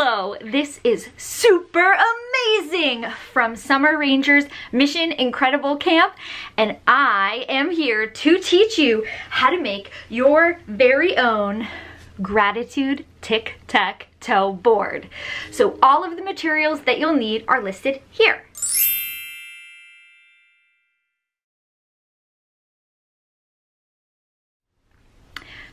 Hello, this is super amazing from Summer Rangers Mission Incredible Camp, and I am here to teach you how to make your very own gratitude tic-tac-toe board. So all of the materials that you'll need are listed here.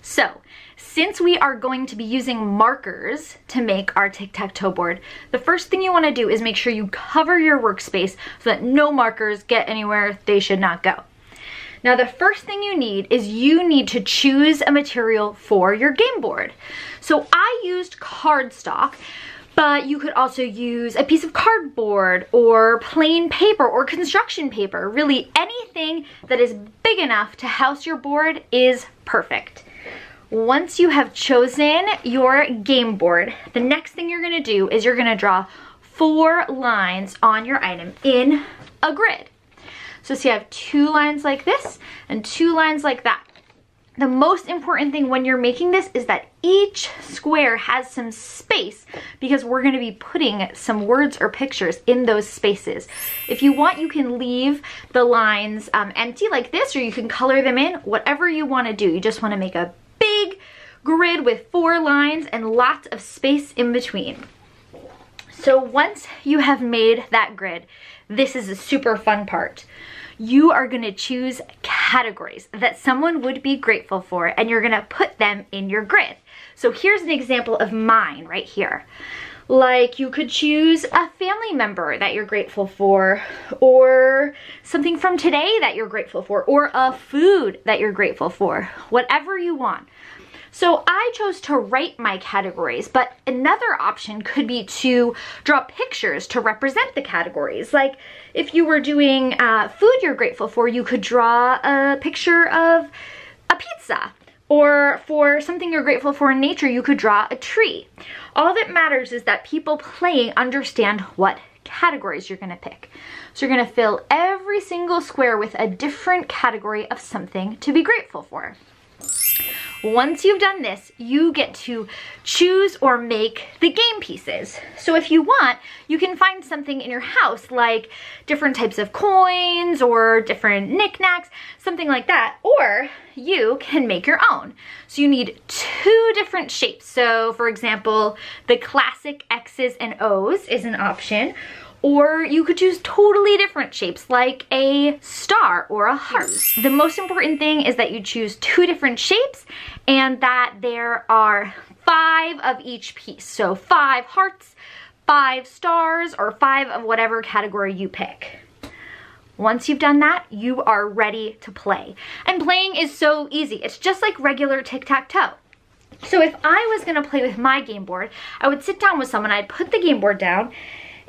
So, since we are going to be using markers to make our tic-tac-toe board, the first thing you wanna do is make sure you cover your workspace so that no markers get anywhere they should not go. Now the first thing you need is you need to choose a material for your game board. So I used cardstock, but you could also use a piece of cardboard or plain paper or construction paper. Really anything that is big enough to house your board is perfect. Once you have chosen your game board, the next thing you're gonna do is you're gonna draw four lines on your item in a grid. So see, I have two lines like this and two lines like that. The most important thing when you're making this is that each square has some space because we're gonna be putting some words or pictures in those spaces. If you want, you can leave the lines um, empty like this or you can color them in, whatever you wanna do. You just wanna make a grid with four lines and lots of space in between. So once you have made that grid, this is a super fun part. You are gonna choose categories that someone would be grateful for and you're gonna put them in your grid. So here's an example of mine right here. Like you could choose a family member that you're grateful for, or something from today that you're grateful for, or a food that you're grateful for, whatever you want. So I chose to write my categories, but another option could be to draw pictures to represent the categories. Like if you were doing uh, food you're grateful for, you could draw a picture of a pizza. Or for something you're grateful for in nature, you could draw a tree. All that matters is that people playing understand what categories you're gonna pick. So you're gonna fill every single square with a different category of something to be grateful for. Once you've done this, you get to choose or make the game pieces. So if you want, you can find something in your house like different types of coins or different knickknacks, something like that, or you can make your own. So you need two different shapes. So for example, the classic X's and O's is an option, or you could choose totally different shapes like a star or a heart. The most important thing is that you choose two different shapes and that there are five of each piece. So five hearts, five stars, or five of whatever category you pick. Once you've done that, you are ready to play. And playing is so easy. It's just like regular tic-tac-toe. So if I was gonna play with my game board, I would sit down with someone, I'd put the game board down,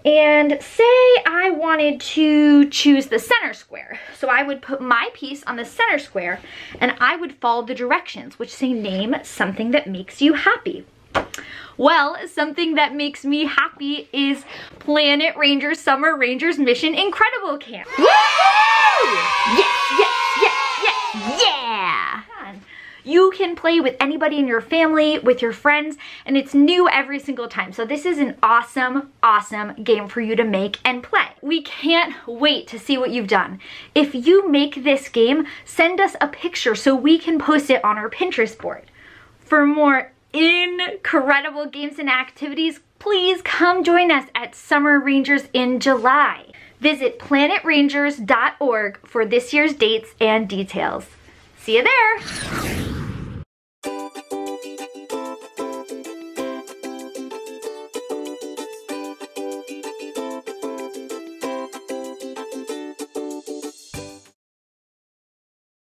and say I wanted to choose the center square. So I would put my piece on the center square and I would follow the directions, which say name something that makes you happy. Well, something that makes me happy is Planet Rangers Summer Rangers Mission Incredible Camp. Woo! Yes, yes, yes, yes, yeah! You can play with anybody in your family, with your friends, and it's new every single time. So this is an awesome, awesome game for you to make and play. We can't wait to see what you've done. If you make this game, send us a picture so we can post it on our Pinterest board. For more incredible games and activities, please come join us at Summer Rangers in July. Visit planetrangers.org for this year's dates and details. See you there!